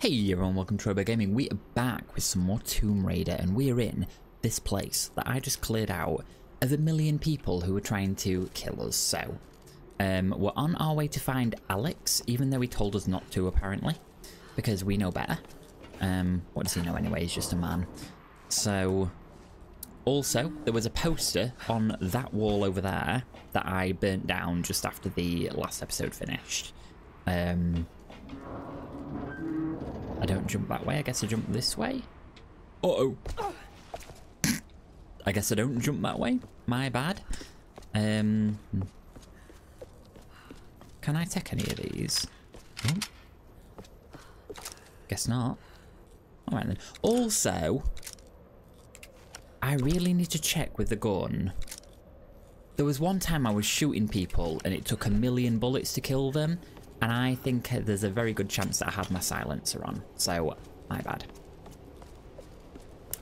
Hey everyone, welcome to TroyBoy Gaming. We are back with some more Tomb Raider and we're in this place that I just cleared out of a million people who were trying to kill us. So, um, we're on our way to find Alex, even though he told us not to apparently, because we know better. Um, what does he know anyway? He's just a man. So, also, there was a poster on that wall over there that I burnt down just after the last episode finished. Um, I don't jump that way. I guess I jump this way. Uh-oh. I guess I don't jump that way. My bad. Um, can I take any of these? Oh. Guess not. Alright then. Also, I really need to check with the gun. There was one time I was shooting people and it took a million bullets to kill them. And I think there's a very good chance that I had my silencer on. So, my bad.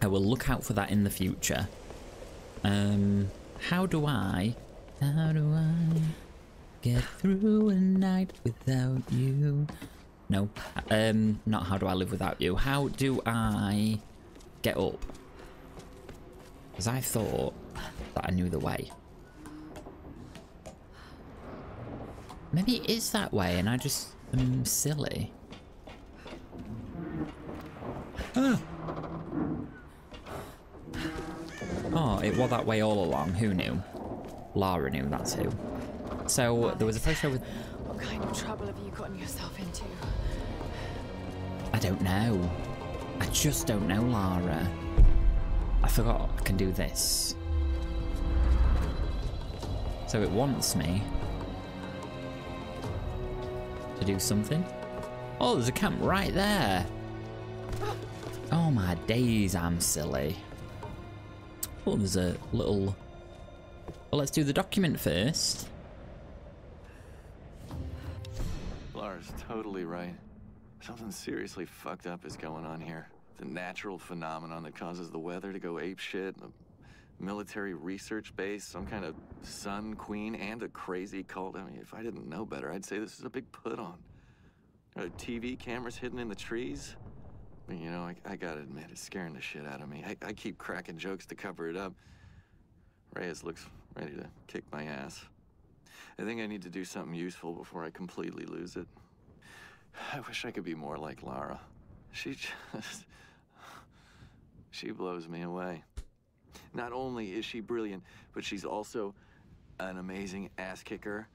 I will look out for that in the future. Um, how do I... How do I get through a night without you? No. Um, not how do I live without you. How do I get up? Because I thought that I knew the way. Maybe it is that way and I just am silly. Ah. Oh, it was that way all along. Who knew? Lara knew, that's who. So, there was a place with... What kind of trouble have you gotten yourself into? I don't know. I just don't know, Lara. I forgot I can do this. So it wants me to do something. Oh, there's a camp right there. Oh my days, I'm silly. Oh, there's a little... Well, let's do the document first. Lara's totally right. Something seriously fucked up is going on here. The natural phenomenon that causes the weather to go apeshit, military research base, some kind of sun queen, and a crazy cult. I mean, if I didn't know better, I'd say this is a big put on. TV cameras hidden in the trees? You know, I, I gotta admit, it's scaring the shit out of me. I, I keep cracking jokes to cover it up. Reyes looks ready to kick my ass. I think I need to do something useful before I completely lose it. I wish I could be more like Lara. She just... She blows me away. Not only is she brilliant, but she's also an amazing ass kicker.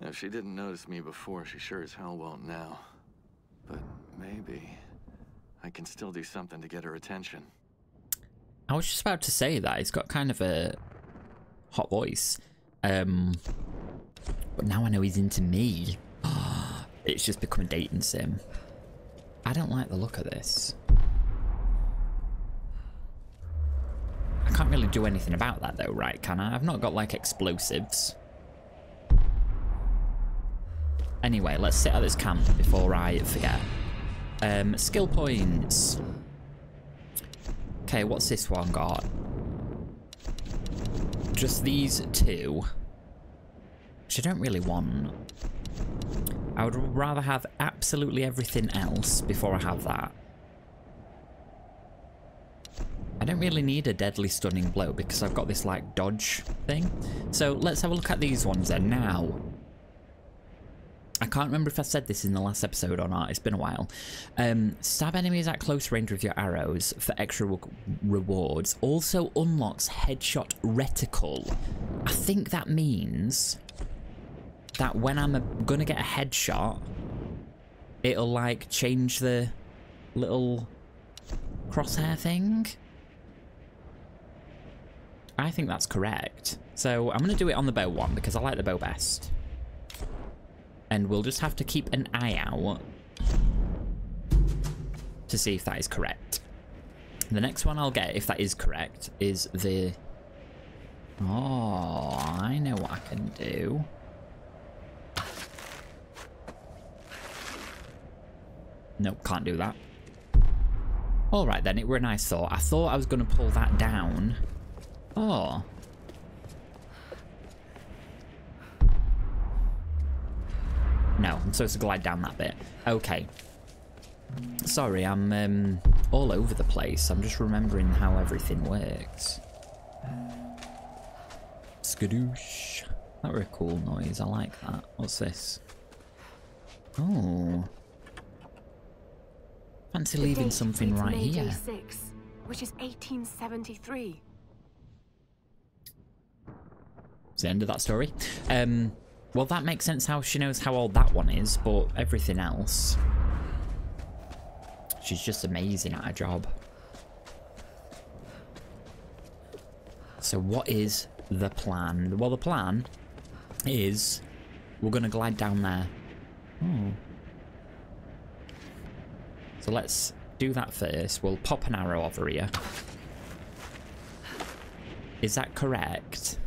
If she didn't notice me before, she sure as hell won't now. But maybe I can still do something to get her attention. I was just about to say that. He's got kind of a hot voice. Um, but now I know he's into me. it's just become a dating sim. I don't like the look of this. Can't really do anything about that though, right, can I? I've not got like explosives. Anyway, let's sit at this camp before I forget. Um, skill points. Okay, what's this one got? Just these two. Which I don't really want. I would rather have absolutely everything else before I have that. I don't really need a deadly stunning blow because I've got this like dodge thing. So let's have a look at these ones then now. I can't remember if I said this in the last episode or not. It's been a while. Um, stab enemies at close range with your arrows for extra re rewards. Also unlocks headshot reticle. I think that means that when I'm going to get a headshot, it'll like change the little crosshair thing. I think that's correct. So I'm going to do it on the bow one because I like the bow best. And we'll just have to keep an eye out to see if that is correct. The next one I'll get, if that is correct, is the... Oh, I know what I can do. Nope, can't do that. Alright then, it were a nice thought. I thought I was going to pull that down. Oh. No, I'm supposed to glide down that bit. Okay. Sorry, I'm um, all over the place. I'm just remembering how everything works. Skadoosh. That were a cool noise. I like that. What's this? Oh. Fancy leaving something right May here. Day 6, which is 1873. It's the end of that story. Um, well, that makes sense how she knows how old that one is, but everything else. She's just amazing at her job. So, what is the plan? Well, the plan is we're going to glide down there. Oh. So, let's do that first. We'll pop an arrow over here. Is that correct?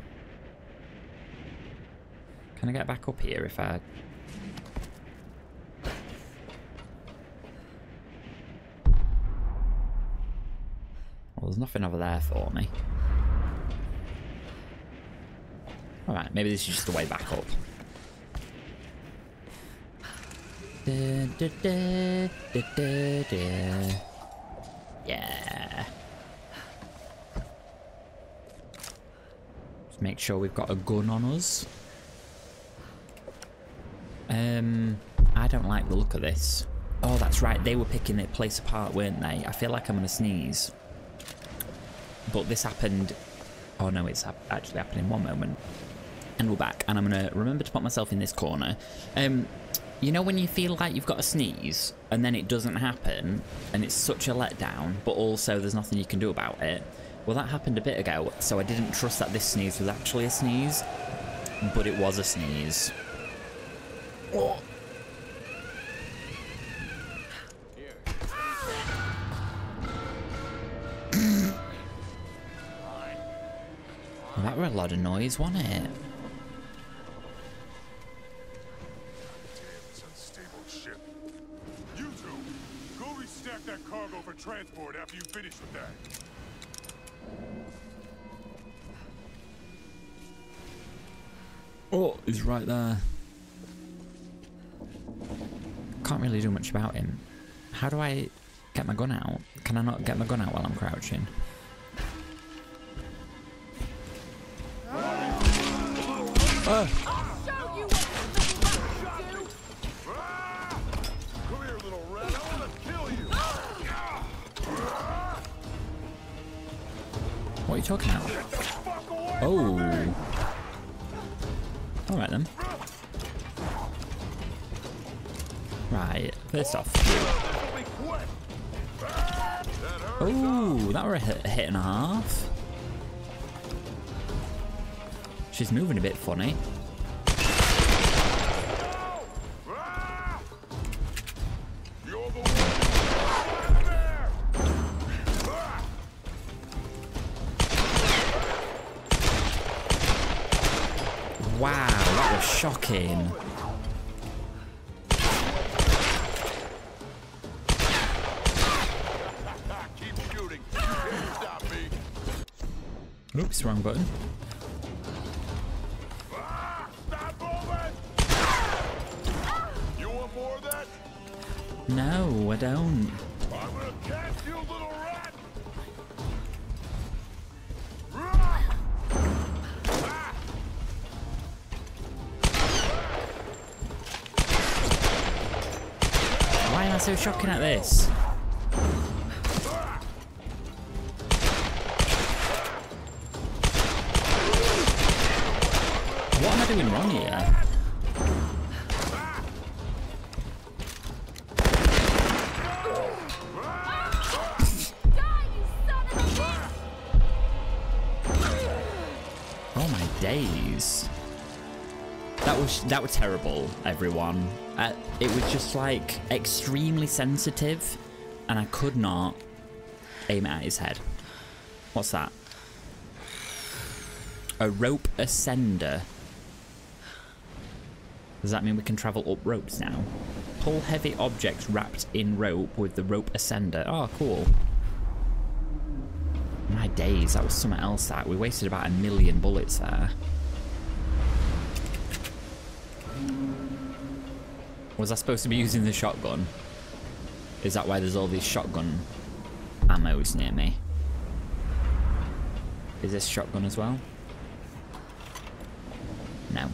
Can I get back up here if I... Well, there's nothing over there for me. Alright, maybe this is just the way back up. Da, da, da. Yeah. Just make sure we've got a gun on us. Um, I don't like the look of this. Oh, that's right. They were picking the place apart, weren't they? I feel like I'm going to sneeze. But this happened... Oh, no, it's actually happened in one moment. And we're back. And I'm going to remember to put myself in this corner. Um, you know when you feel like you've got a sneeze, and then it doesn't happen, and it's such a letdown, but also there's nothing you can do about it? Well, that happened a bit ago, so I didn't trust that this sneeze was actually a sneeze. But it was a sneeze. Oh. Well, that were a lot of noise, wasn't it? This unstable ship. You two, go restack that cargo for transport after you finish with that. Oh, he's right there. Can't really do much about him. How do I get my gun out? Can I not get my gun out while I'm crouching? What are you talking about? Oh. Alright then. First off. Oh, that were a hit, a hit and a half. She's moving a bit funny. Wow, that was shocking. No, I don't. Why am I so shocking at this? What am I doing wrong here? That was terrible, everyone. Uh, it was just like extremely sensitive, and I could not aim at his head. What's that? A rope ascender. Does that mean we can travel up ropes now? Pull heavy objects wrapped in rope with the rope ascender. Oh, cool. My days, that was something else that. We wasted about a million bullets there. Was I supposed to be using the shotgun? Is that why there's all these shotgun ammos near me? Is this shotgun as well? No.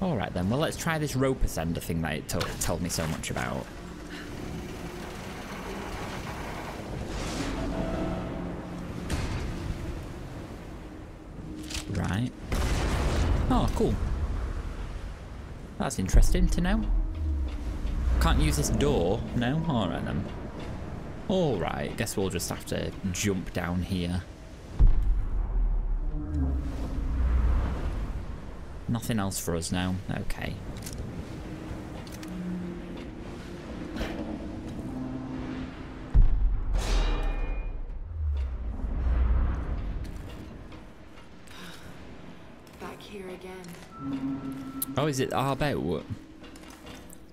Alright then, well let's try this rope ascender thing that it told me so much about. Right. Oh, cool. That's interesting to know. Can't use this door? No? Alright then. Alright, guess we'll just have to jump down here. Nothing else for us now. Okay. Oh, is it boat?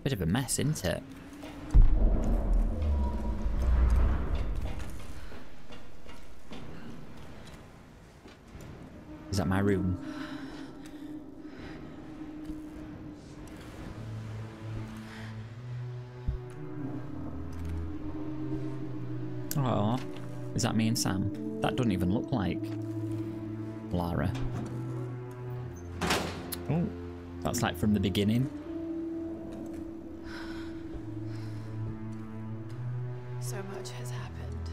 Bit of a mess, isn't it? Is that my room? Oh, is that me and Sam? That doesn't even look like Lara. Oh, that's like from the beginning. So much has happened.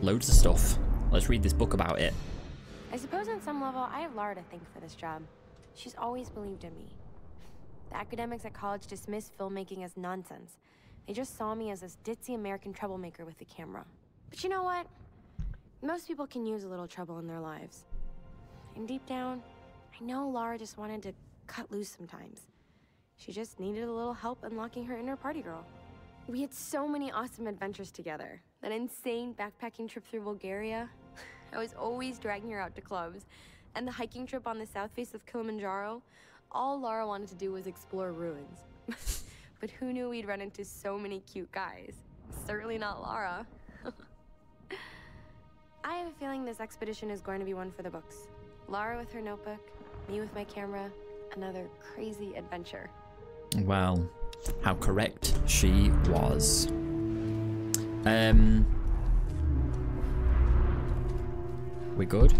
Loads of stuff. Let's read this book about it. I suppose on some level, I have Lara to thank for this job. She's always believed in me. The academics at college dismissed filmmaking as nonsense. They just saw me as this ditzy American troublemaker with the camera. But you know what? Most people can use a little trouble in their lives. And deep down, I know Lara just wanted to cut loose sometimes. She just needed a little help unlocking her inner party girl. We had so many awesome adventures together. That insane backpacking trip through Bulgaria. I was always dragging her out to clubs. And the hiking trip on the south face of Kilimanjaro. All Lara wanted to do was explore ruins. but who knew we'd run into so many cute guys? Certainly not Lara. I have a feeling this expedition is going to be one for the books. Lara with her notebook, me with my camera, another crazy adventure. Well, how correct she was. Um, we good?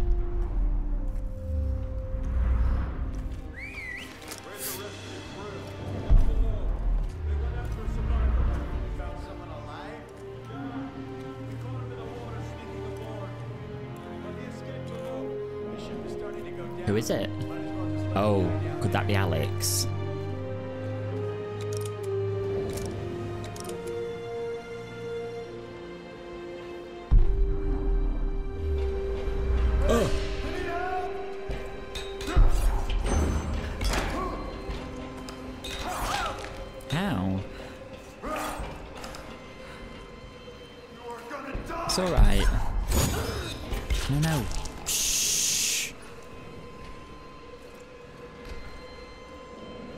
Who is it? Oh, could that be Alex?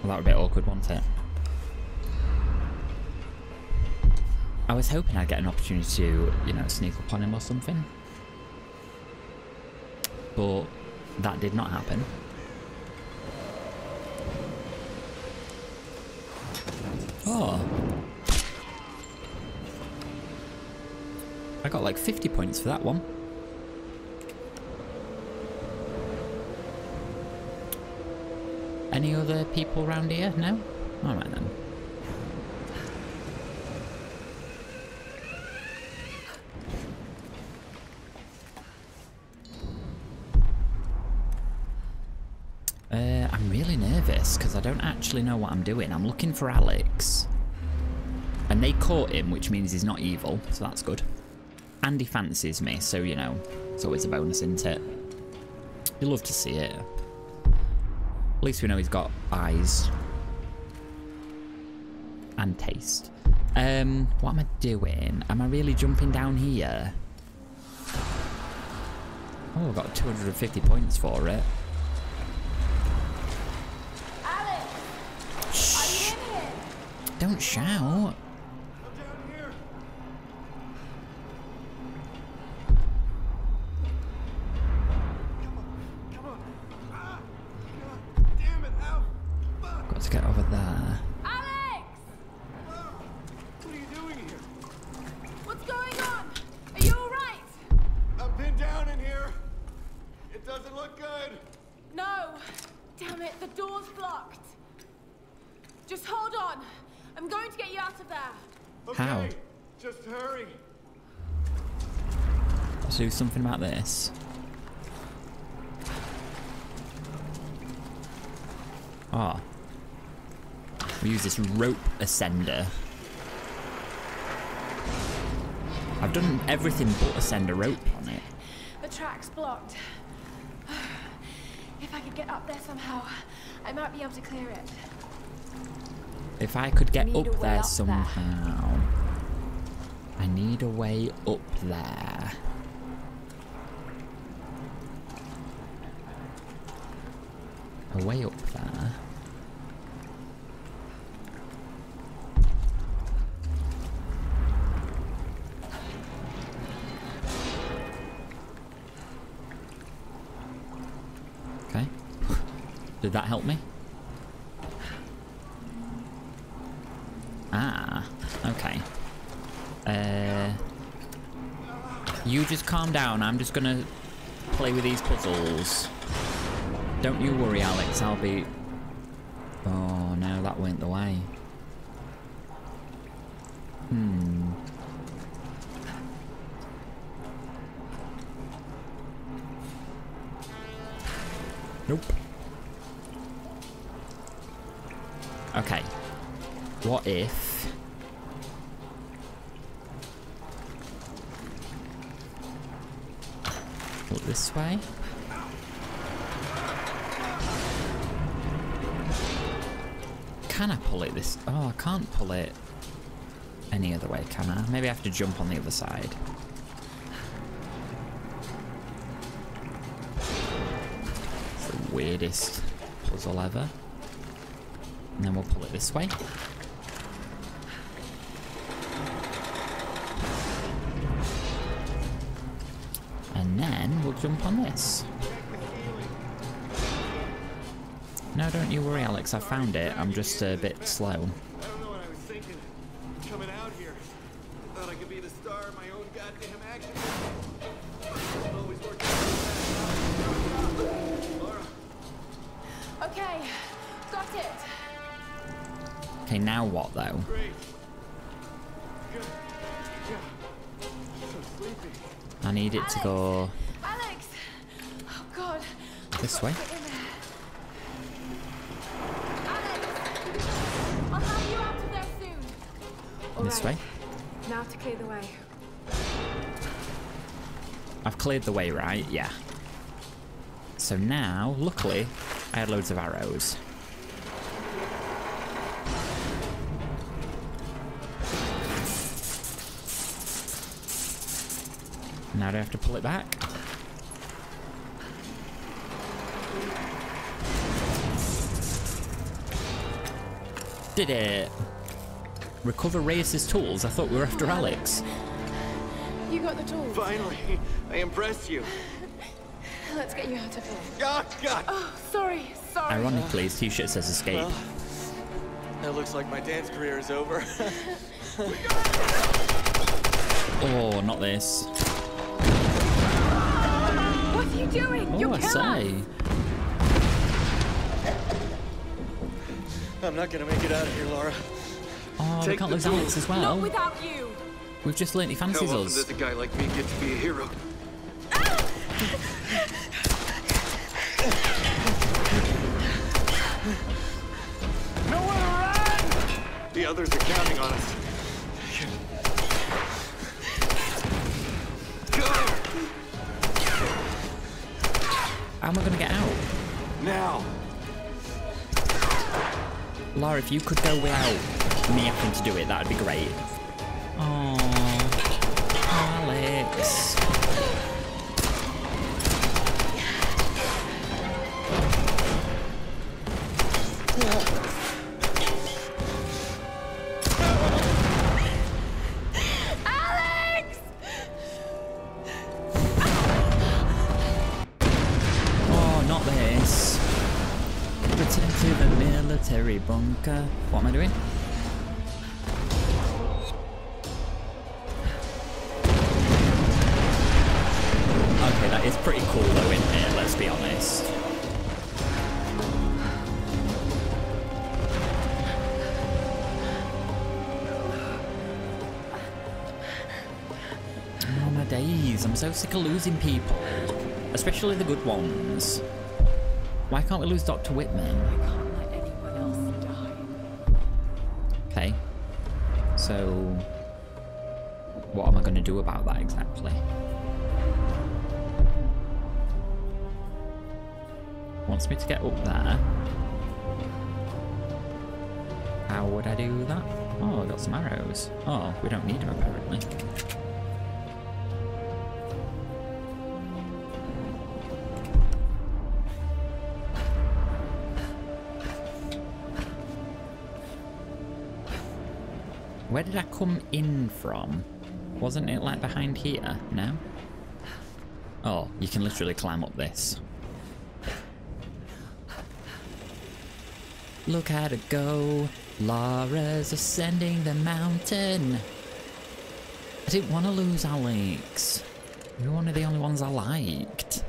Well, that a bit awkward, wasn't it? I was hoping I'd get an opportunity to, you know, sneak up on him or something. But that did not happen. Oh. I got like 50 points for that one. Any other people around here? No? Alright then. Uh, I'm really nervous because I don't actually know what I'm doing. I'm looking for Alex. And they caught him, which means he's not evil, so that's good. And he fancies me, so you know, it's always a bonus, isn't it? You love to see it. At least we know he's got eyes. And taste. Um, what am I doing? Am I really jumping down here? Oh, I've got 250 points for it. Shh. Don't shout. Got to get over there. Alex! on. I'm going to get you out of there. How? Okay, Just hurry. Let's do something about this. Ah. We use this rope ascender. I've done everything but ascend a rope on it. The track's blocked. If I could get up there somehow, I might be able to clear it. If I could get up there up there. somehow. I need a way up there. A way up there. Did that help me? Ah, okay. Uh, you just calm down. I'm just gonna play with these puzzles. Don't you worry, Alex. I'll be. Oh no, that went the way. Hmm. Nope. What if... Look this way? Can I pull it this... Oh, I can't pull it any other way, can I? Maybe I have to jump on the other side. It's the weirdest puzzle ever. And then we'll pull it this way. And then we'll jump on this. No, don't you worry, Alex. I found it. I'm just a bit slow. I don't know what I was thinking. Coming out here. Thought I could be the star of my own goddamn action. Always worked out. Lara, Okay, got it. Okay, now what though? great. I need it to go Alex! Oh god. this way. Get in there. Alex! I'll have you out of there soon. This way. Now to clear the way. I've cleared the way, right? Yeah. So now, luckily, I had loads of arrows. Now do I have to pull it back? Did it! Recover Reyes' tools? I thought we were after Alex. You got the tools. Finally, I impressed you. Let's get you out of here. Oh, God. Oh, sorry, sorry. Ironically, his t-shirt says escape. Well, it looks like my dance career is over. Oh, not this. What are doing? Oh, You'll I kill say. I'm not gonna make it out of here, Lara. Oh, we Take can't the lose Alex as well. Not without you. We've just learnt he How fancies often us. does a guy like me get to be a hero? Nowhere to run! The others are counting on us. How am I going to get out? Now! Lara, if you could go without me having to do it, that'd be great. Oh, Alex. Alex! what am I doing? Okay, that is pretty cool though in here, let's be honest. Oh my days, I'm so sick of losing people. Especially the good ones. Why can't we lose Dr. Whitman? So, what am I going to do about that exactly? Wants me to get up there. How would I do that? Oh, I got some arrows. Oh, we don't need them apparently. Where did I come in from? Wasn't it like behind here? No? Oh, you can literally climb up this. Look how to go. Lara's ascending the mountain. I didn't want to lose Alex. You're one of the only ones I liked.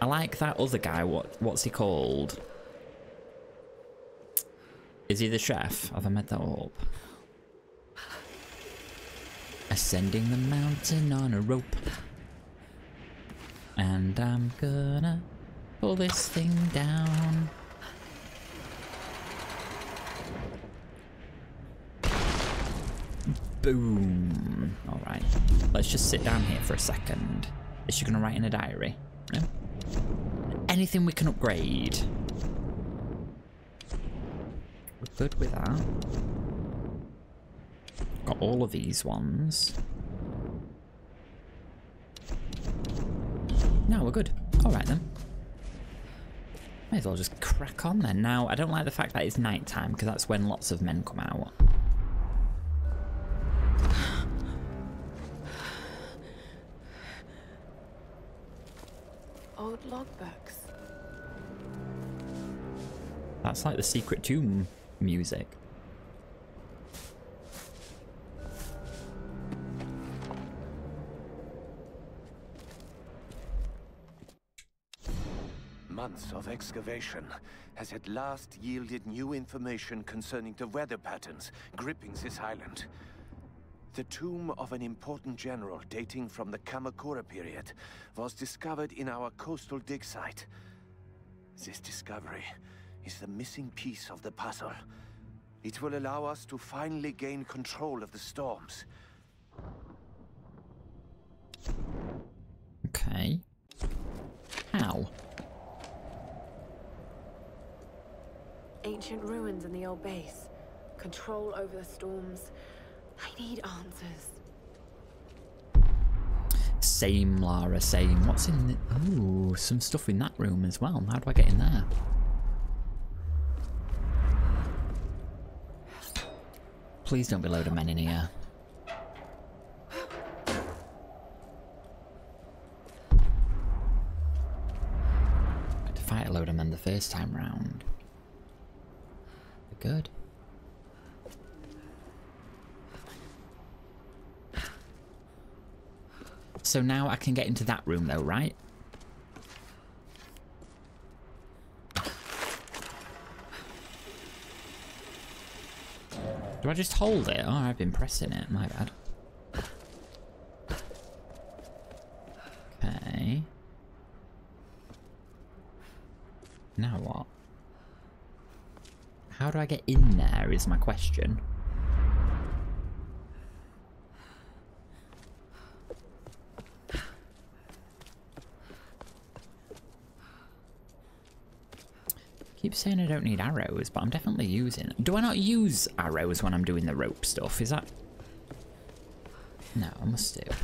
I like that other guy. What What's he called? Is he the chef? Have I made that up? Ascending the mountain on a rope. And I'm gonna pull this thing down. Boom. Alright. Let's just sit down here for a second. Is she gonna write in a diary? No? Anything we can upgrade? We're good with that. Got all of these ones. No, we're good. Alright then. May as well just crack on then. Now, I don't like the fact that it's night time because that's when lots of men come out. Old logbooks. That's like the secret tomb music. Months of excavation has at last yielded new information concerning the weather patterns gripping this island. The tomb of an important general dating from the Kamakura period was discovered in our coastal dig site. This discovery is the missing piece of the puzzle. It will allow us to finally gain control of the storms. Okay. How? Ancient ruins in the old base. Control over the storms. I need answers. Same, Lara, same. What's in the... Ooh, some stuff in that room as well. How do I get in there? Please don't be a load of men in here. I had to fight a load of men the first time round. Good. So now I can get into that room though, right? Do I just hold it? Oh, I've been pressing it. My bad. Okay. Now what? How do I get in there is my question. Keep saying I don't need arrows, but I'm definitely using. Do I not use arrows when I'm doing the rope stuff? Is that? No, I must do.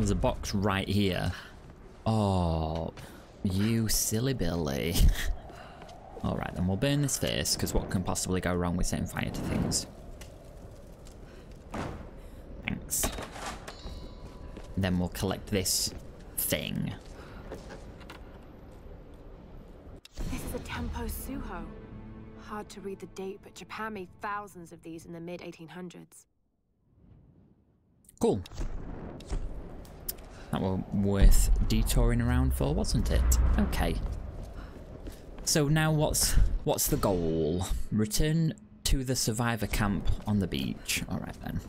There's a box right here. Oh, you silly Billy. Alright then, we'll burn this first, because what can possibly go wrong with setting fire to things? Thanks. Then we'll collect this thing. This is a Tenpo Tsuho. Hard to read the date, but Japan made thousands of these in the mid-1800s. Cool. That was worth detouring around for, wasn't it? Okay. So now what's what's the goal? Return to the survivor camp on the beach. Alright then.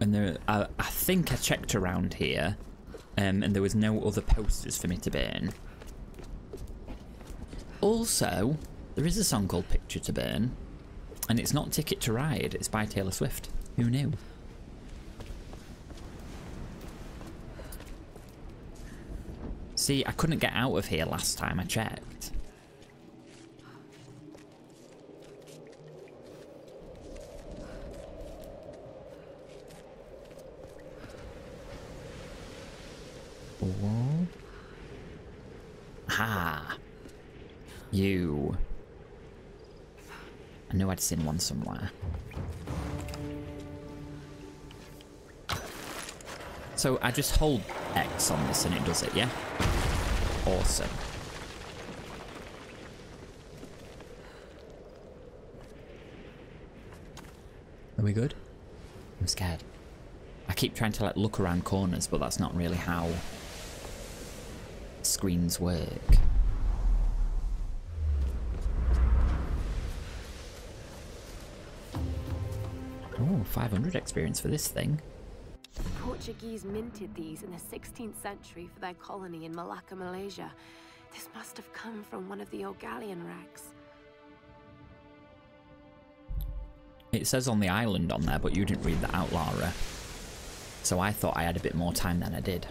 And there, I, I think I checked around here, um, and there was no other posters for me to burn. Also, there is a song called Picture to Burn, and it's not Ticket to Ride, it's by Taylor Swift. Who knew? See, I couldn't get out of here last time I checked. Whoa. Ha! You. I knew I'd seen one somewhere. So I just hold X on this and it does it, yeah? Awesome. Are we good? I'm scared. I keep trying to like look around corners, but that's not really how screens work. Oh, 500 experience for this thing. Portuguese minted these in the 16th century for their colony in Malacca, Malaysia. This must have come from one of the old galleon wrecks. It says on the island on there, but you didn't read that out, Lara. So I thought I had a bit more time than I did.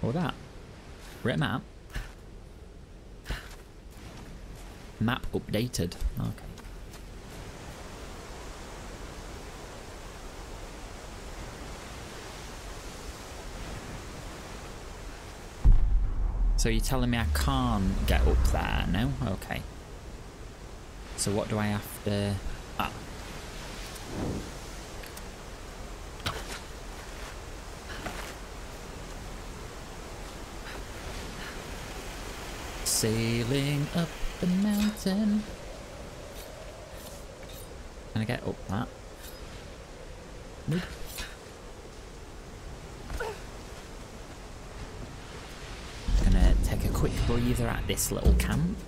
What that? Map? Map updated. Okay. So you're telling me I can't get up there, no? Okay. So what do I have to... Ah. Sailing up the mountain. Can I get up that? Nope. Gonna take a quick breather at this little camp.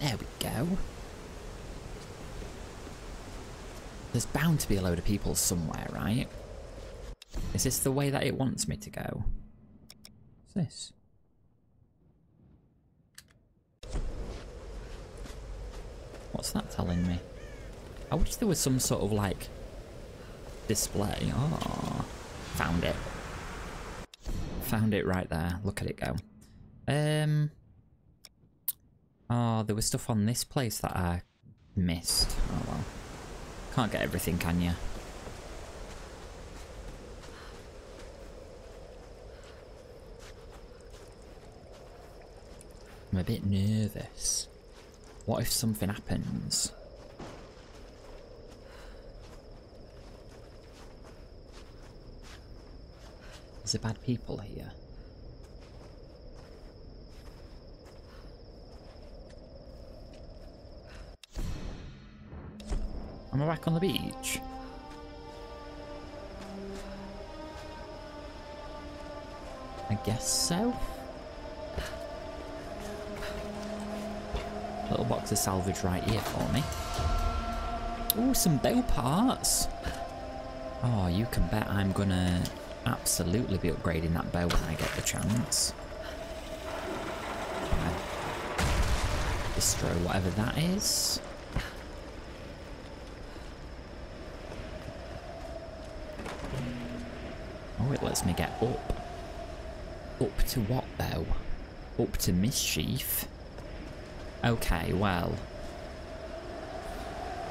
There we go. There's bound to be a load of people somewhere, right? Is this the way that it wants me to go? What's this? What's that telling me? I wish there was some sort of like display. Oh, found it. Found it right there. Look at it go. Um. Oh, there was stuff on this place that I missed. Oh well. Can't get everything, can you? I'm a bit nervous. What if something happens? Is there bad people here? Am I back on the beach? I guess so. Little box of salvage right here for me. Oh, some bow parts. Oh, you can bet I'm gonna absolutely be upgrading that bow when I get the chance. Destroy whatever that is. Oh, it lets me get up. Up to what, though? Up to mischief? Okay, well.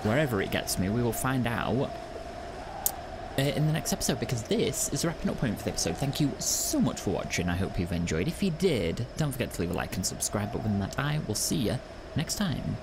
Wherever it gets me, we will find out. uh, in the next episode because this is a wrapping up point for the episode. Thank you so much for watching. I hope you've enjoyed. If you did, don't forget to leave a like and subscribe. But with that, I will see you next time.